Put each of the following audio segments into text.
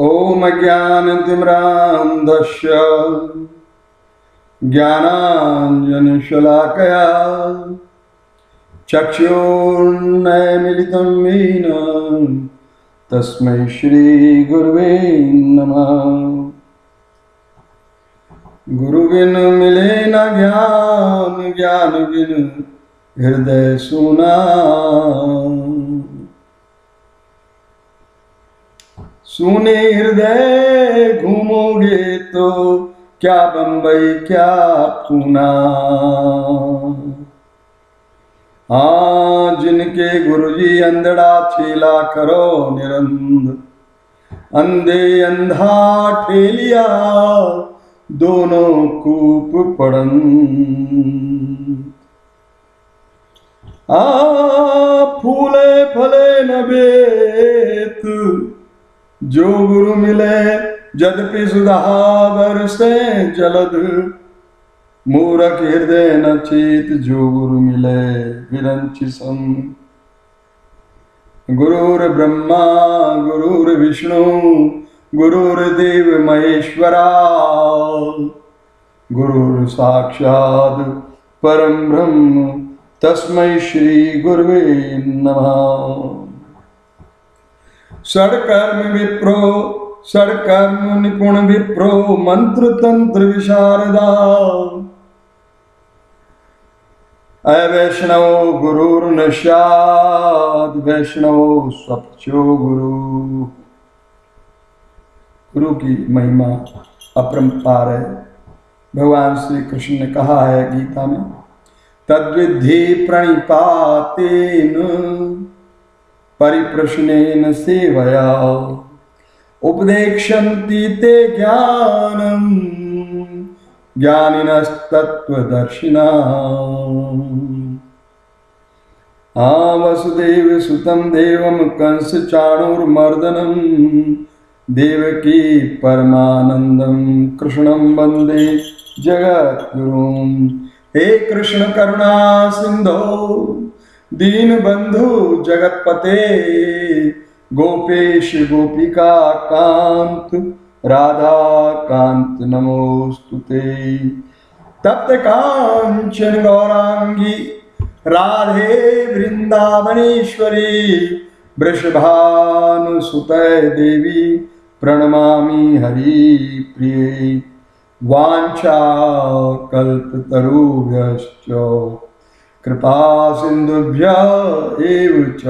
ॐ ज्ञानतिम्रान्धस्य ज्ञानाञ्जनशलाकया। चक्षुर्नयमिलितं येन तस्मै श्रीगुरुवे नमः। गुरुबिन मिले न ज्ञान ज्ञान बिन हृदय सुना सुने हृदय घूमोगे तो क्या बंबई, क्या पूना हाँ जिनके गुरुजी अंधड़ा छेला करो निरंद अंधे अंधा ठेलिया, दोनों कूप पड़न आ, फूले फले न बेत जो गुरु मिले जदपि सुधावर से जलद मूरख हृदय न चेत जो गुरु मिले, विरंच सम। गुरुर ब्रह्मा, गुरुर विष्णु गुरुर्देव महेश्वरा। गुरुर साक्षात् परम ब्रह्म, तस्मै श्री गुरुवे नमः। षडकर्म विप्रो षडकर्म निपुण विप्रो मंत्र तंत्र विशारदा वैष्णव अवैष्णव गुरुर्नशाद वैष्णव स्वच्छो गुरु गुरु की महिमा अपरंपार है भगवान श्री कृष्ण ने कहा है गीता में तद्विधि प्रणिपातेन परिप्रश्नेन सेवया। उपदेक्षन्ति ते ज्ञानम् ज्ञानिनस्तत्त्वदर्शिना आ वसुदेव सुतं देवं कंस चाणूर्मर्दनं देवकी परमानन्दं कृष्णं वंदे जगद्गुरुं हे कृष्ण करुणा सिन्धो दीनबन्धु जगत्पते गोपेश गोपिका कांत, राधा कांत नमोस्तुते तप्त कांचन गौरांगी, राधे वृंदावनेश्वरी वृषभानुसुत देवी, प्रणमामि हरि प्रिय। वाञ्छा कल्पतरुभ्यश्च कृपा सिन्धुभ्य एव च।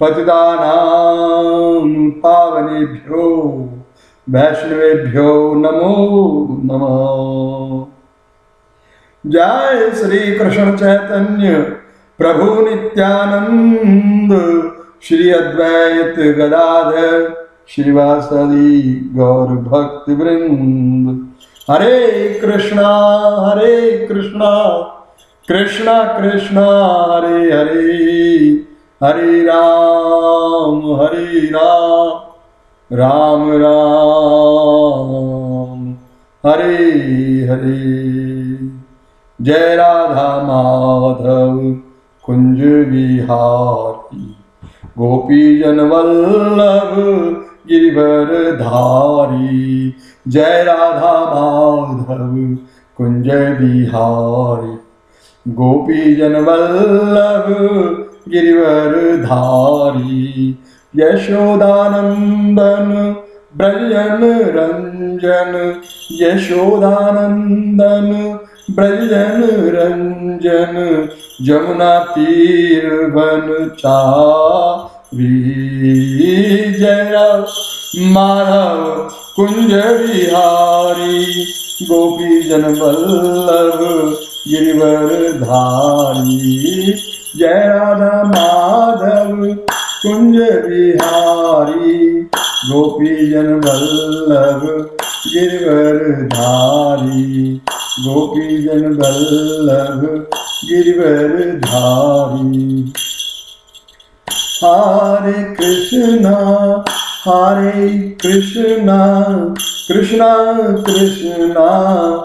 पतितानां पावनेभ्यो, वैष्णवेभ्यो नमो नमः। जय श्री कृष्ण चैतन्य प्रभु नित्यानंद, श्री अद्वैत गदाधर श्रीवासदि गौर भक्त वृंद हरे कृष्णा हरे कृष्णा। कृष्णा कृष्णा, हरे हरे। हरे राम हरे राम। राम राम। हरे हरे। जय राधा माधव, कुंज विहारी। गोपी जन वल्लभ गिरिवर धारी। जय राधा माधव, कुंज बिहारी गोपी जन वल्लभ गिरिवर धारी यशोदानंदन ब्रजन रंजन यशोदानंदन ब्रजन रंजन जमुना तीर बन जय माधव कुंज बिहारी गोपी जन वल्लभ गिरिवर धारी, जय राधा माधव, कुंज बिहारी। गोपी जन वल्लभ, गिरिवर धारी। गोपी जन वल्लभ, गिरिवर धारी। हरे कृष्णा हरे कृष्णा कृष्णा कृष्णा।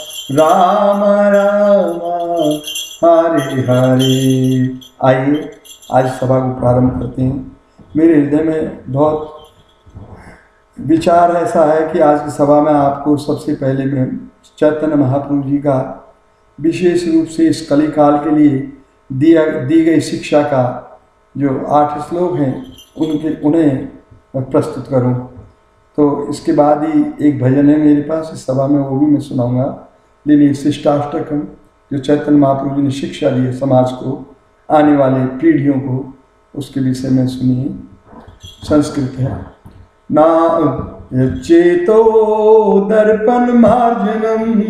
राम राम, हरे हरे। आइए, आज सभा को प्रारंभ करते हैं। मेरे हृदय में बहुत विचार ऐसा है कि आज की सभा में आपको सबसे पहले मैं चैतन्य महाप्रभु जी का विशेष रूप से इस कली काल के लिए दिया, दी गई शिक्षा का जो आठ श्लोक हैं, उनके, उन्हें प्रस्तुत करूँ। तो इसके बाद ही एक भजन है मेरे पास, इस सभा में वो भी मैं सुनाऊँगा। लेकिन शिष्टाष्टकम, जो चैतन्य महाप्रभु जी ने शिक्षा दी है समाज को, आने वाले पीढ़ियों को, उसके विषय में सुनिए। संस्कृत है। ना चेतो दर्पण मार्जनम।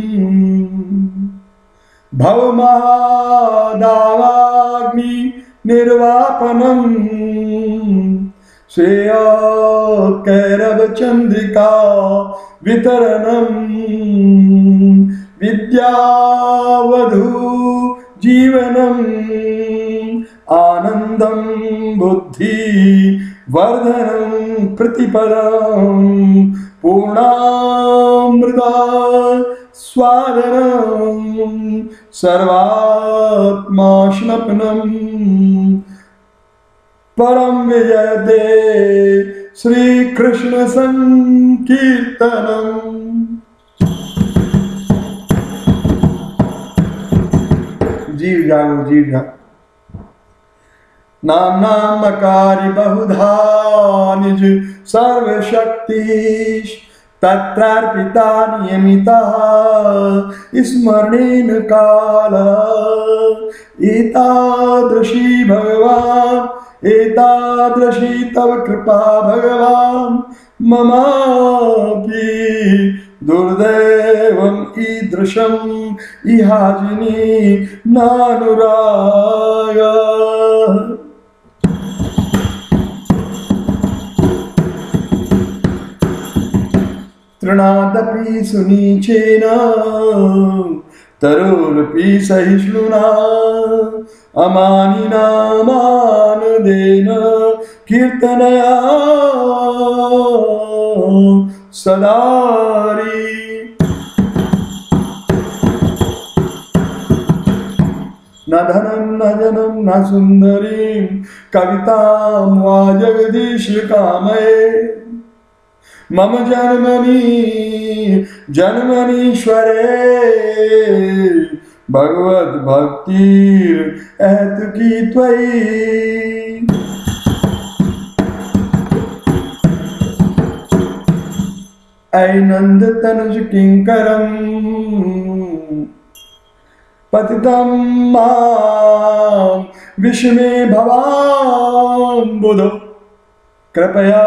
भवमादावाग्नि निर्वापनम। श्रेय कैरव चंद्रिका वितरणम। विद्यावधु जीवनम आनंदम बुद्धि वर्धनं प्रतिपदं पूर्णामृता स्वादनं सर्वात्माश्नपनम्। परम विजयते श्रीकृष्ण जीव जागो जीव जागो नाम्नामकारि बहुधा निज सर्वशक्ति तत्रार्पिता नियमिता स्मरणेन काल एतादृशी भगवान् एतादृशी तव कृपा भगवान् ममापि दुर्दैवम् ईदृशम् इहाजिनी नानुराग। तृणादपि सुनीचेन तरुरपि सहिष्णुना अमानिनामानदेन कीर्तनया। सदारी न धनं, न जनं न सुन्दरीं कवितां जगदीश कामये। मम जन्मनि, जन्मनीश्वरे। भगवद्भक्तिर् एतुकी त्वयि। ऐनन्द तनुज किङ्करम्। पतितं माँ विष्मे भवाम्बुध कृपया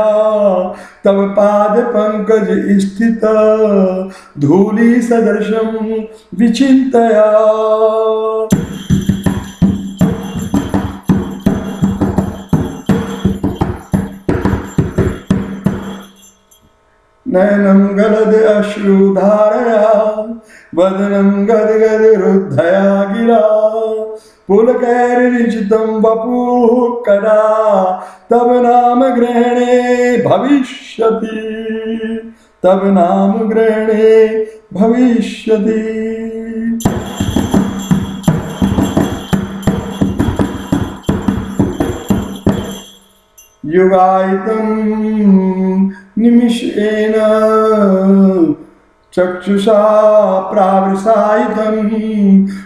तव पाद पंकज स्थित, धूलि सदृशं विचिन्तया। नयनं गलद अश्रुधारया, वदनं गदगदरुद्धया गिरा। पुलकैर्निचितं वपुः कदा तब नाम ग्रहणे भविष्यति। तब नाम ग्रहणे भविष्यति। युगायितं निमिषेण चक्षुषा प्रावृसायितं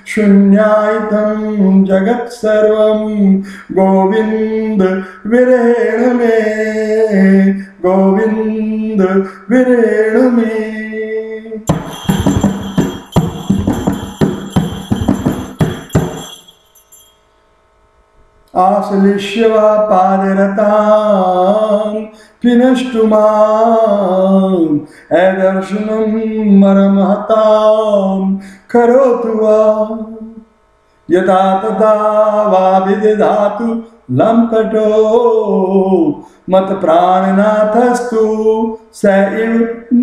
शून्यायितं जगत्सर्वं गोविंद विरेण मे। गोविंद विरेण मे। आश्लिष्य वा पादरतां पिनष्टु माम्। अदर्शनं मरमहतां करोतु वा। तथा वा विदधातु लंपटो मत प्राणनाथस्तु स इव न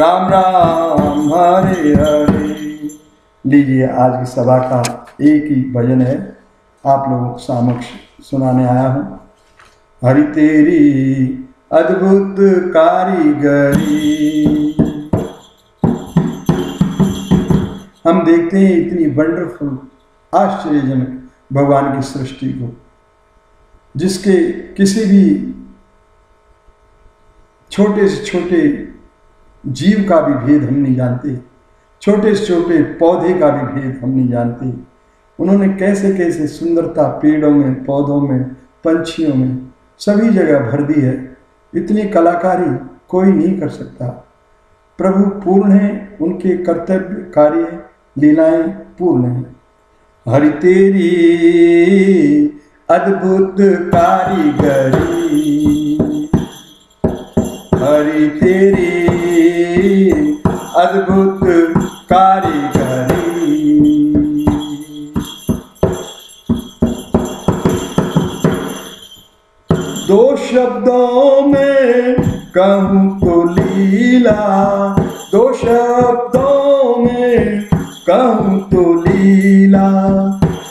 राम राम, हरे हरे। लीजिए आज की सभा का एक ही भजन है। आप लोगों के समक्ष सुनाने आया हूँ। हरि तेरी अद्भुत कारीगरी। हम देखते हैं इतनी वंडरफुल आश्चर्यजनक भगवान की सृष्टि को, जिसके किसी भी छोटे से छोटे जीव का भी भेद हम नहीं जानते। छोटे छोटे पौधे का भी भेद हम नहीं जानते। उन्होंने कैसे कैसे सुंदरता पेड़ों में, पौधों में, पंछियों में सभी जगह भर दी है, इतनी कलाकारी कोई नहीं कर सकता। प्रभु पूर्ण है, उनके कर्तव्य, कार्य, लीलाएँ पूर्ण है। हरि तेरी अद्भुत कारीगरी हरि तेरी अद्भुत कारीगरी। दो शब्दों में कहूँ तो लीला। दो शब्दों में कहूँ तो लीला।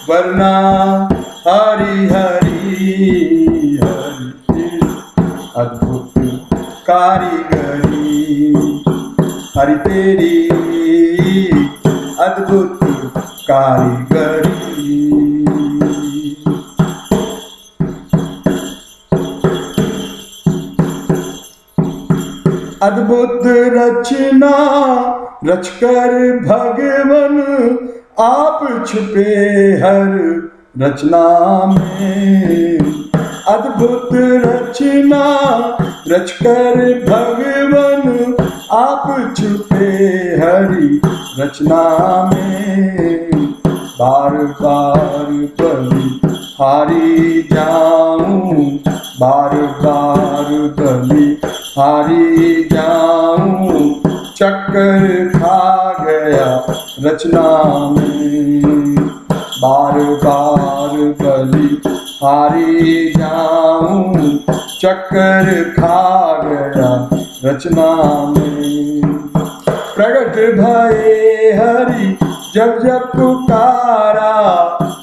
वरना हरि हरि हरि अद्भुत कारीगरी। हरि तेरी अद्भुत कारीगरी। अद्भुत रचना, रचकर भगवन आप छुपे हर रचना में। अद्भुत रचना, रचकर भगवन आप छुपे हरि रचना में, बार बार बलि हारी जाऊँ, बार बार बलि हारी जाऊँ, चक्कर खा गया रचना में। बार बार बलि हारी जाऊँ, चक्कर खा गया रचना में। प्रगट भये हरि, जब जब पुकारा।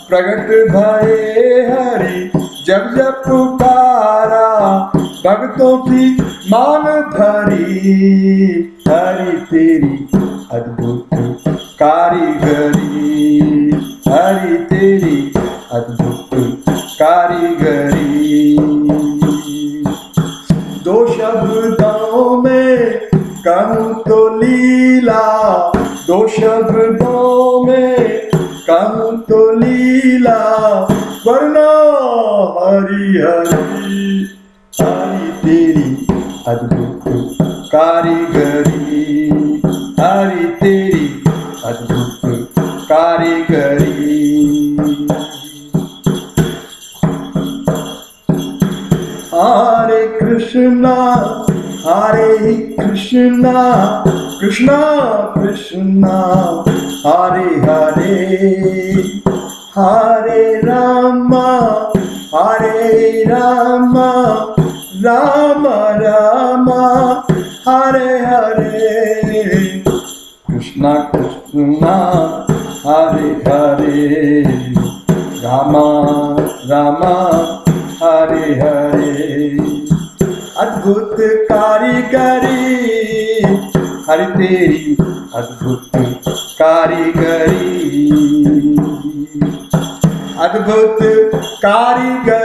प्रगट भये हरि, जब जब पुकारा। भक्तों की मान धरी, हरि तेरी अद्भुत कारीगरी, हरि तेरी अद्भुत कारीगरी। दो शब्दों में कहूँ तो लीला, दो शब्दों में कहूँ तो लीला, वरना हरि हरि हरि तेरी अद्भुत कारीगरी। हरि तेरी अद्भुत कारीगरी। हरे कृष्णा हरे कृष्णा कृष्णा कृष्णा, हरे हरे हरे राम हरे राम राम राम, हरे हरे। कृष्णा कृष्णा, हरे हरे। राम राम, हरे हरे। अद्भुत कारीगरी, हरि तेरी अद्भुत कारीगरी। अद्भुत कारीगरी।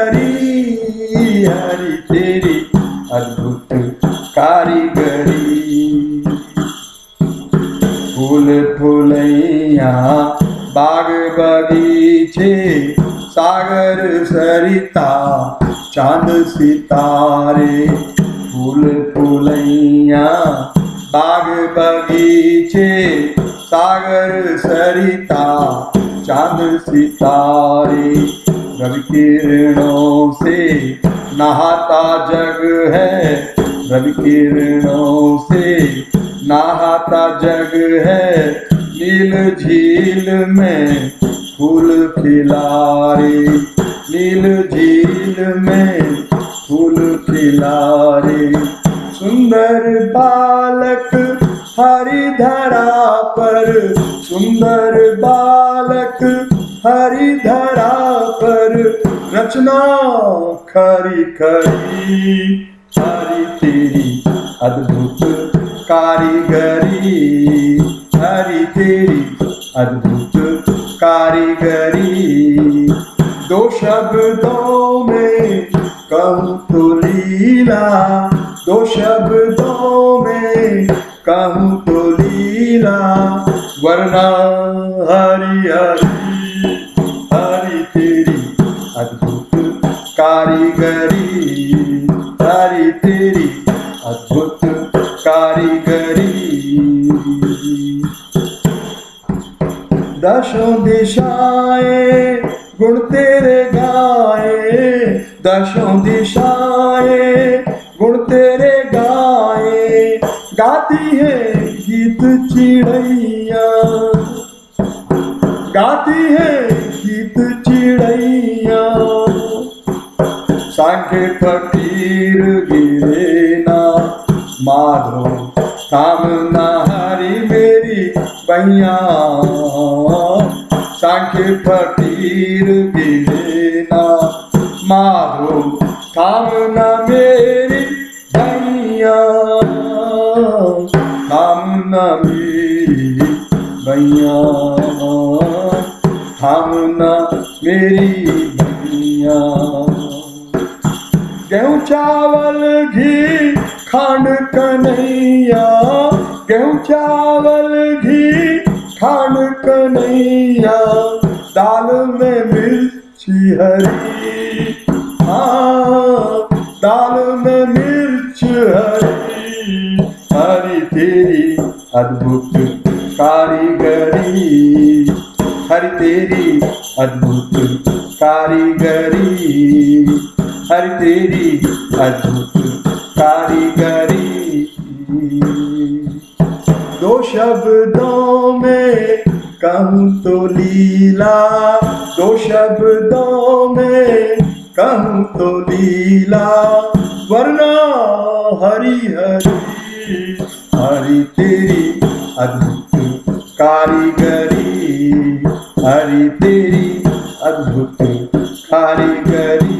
सितारे, फूल फुलैया, बाग बगीचे, सागर सरिता, चाँद सितारे। रवि किरणों से नहाता जग है, रवि किरणों से नहाता जग है। नील झील में फूल खिलारे। नील झील में फूल खिलारे। सुंदर बालक हरि धरा पर, सुंदर बालक हरि धरा पर, रचना खरी खरी, हरि तेरी अद्भुत कारीगरी। हरि तेरी अद्भुत कारीगरी। दो शब्दों में कहूँ तो लीला। दो शब्दों में कहूँ तो लीला। वरना हरि हरि हरि तेरी अद्भुत कारीगरी। हरि तेरी अद्भुत कारीगरी। दशों दिशाएँ गुण तेरे गाए, दशों दिशाएँ। गुण तेरे गाए, गाती है गीत चिड़ैया। गाती है गीत चिड़ैया। सांखे फकीर गिरे ना, माधो थामना हरी मेरी बैया सांखे फकीर गिरे ना माधो थामना मेरी बैया थामना मेरी बैया थामना मेरी बैया गेहूँ, चावल, घी, खांड, कन्हैया। गेहूँ, चावल, घी खांड कन्हैया, दाल में मिर्ची हरी। हाँ दाल में मिर्च हरी। हरी तेरी अद्भुत कारीगरी। हरी तेरी अद्भुत कारीगरी। हर तेरी अद्भुत कारीगरी। शब्दों में कहूँ तो लीला, दो शब्दों में कहूँ तो लीला। वरना हरी हरी हरी तेरी अद्भुत कारीगरी, हरी तेरी अद्भुत कारीगरी।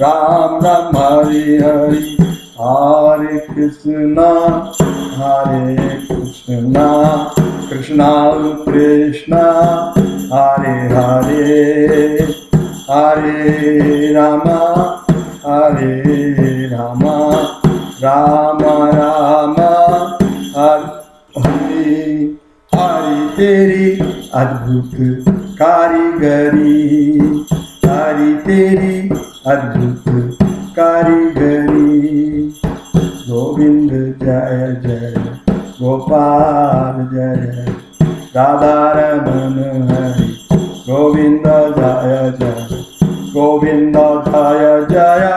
राम राम, हरे हरे। हरे कृष्णा हरे कृष्णा। कृष्णा कृष्णा हरे हरे। हरे रामा हरे रामा। राम राम हरे। हरे तेरी अद्भुत कारीगरी। हरी तेरी अद्भुत कारीगरी गोविंद जय जय, गोपाल जय राधा रमन हरि, गोविंद जय जय, गोविंद जय जय,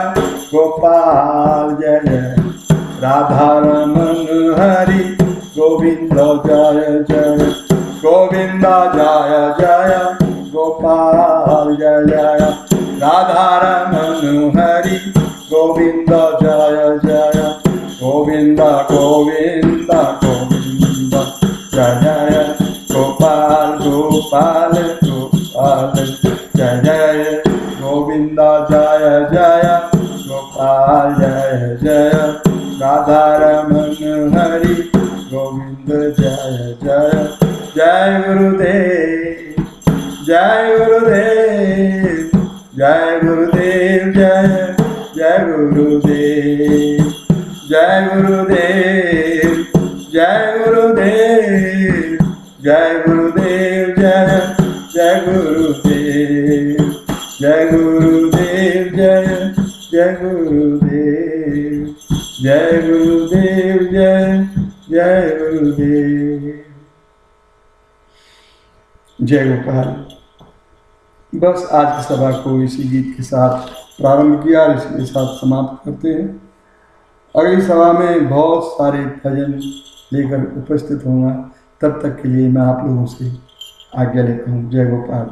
गोपाल जय राधा रमन हरि, गोविंद जय जय, गोविंद जय जय, गोपाल जय। जय राधा रमन हरि गोविंद जय जय। गोविंद गोविंद गोविंद जय गोपाल गोपाल जय जय। गोविंद जय जय। गोपाल, जय जय। राधा रमन हरि गोविंद जय जय। जय गुरुदेव जय गुरुदेव। जय गुरुदेव, जय जय गुरुदेव जय गुरुदेव जय गुरुदेव जय गुरुदेव, जय जय गुरुदेव जय गुरुदेव, जय जय गुरुदेव जय गुरुदेव, जय जय गुरुदेव। जय गोपाल। बस आज की सभा को इसी गीत के साथ प्रारंभ किया और इसके साथ समाप्त करते हैं। अगली सभा में बहुत सारे भजन लेकर उपस्थित होंगे। तब तक के लिए मैं आप लोगों से आज्ञा लेता हूँ। जय गोपाल।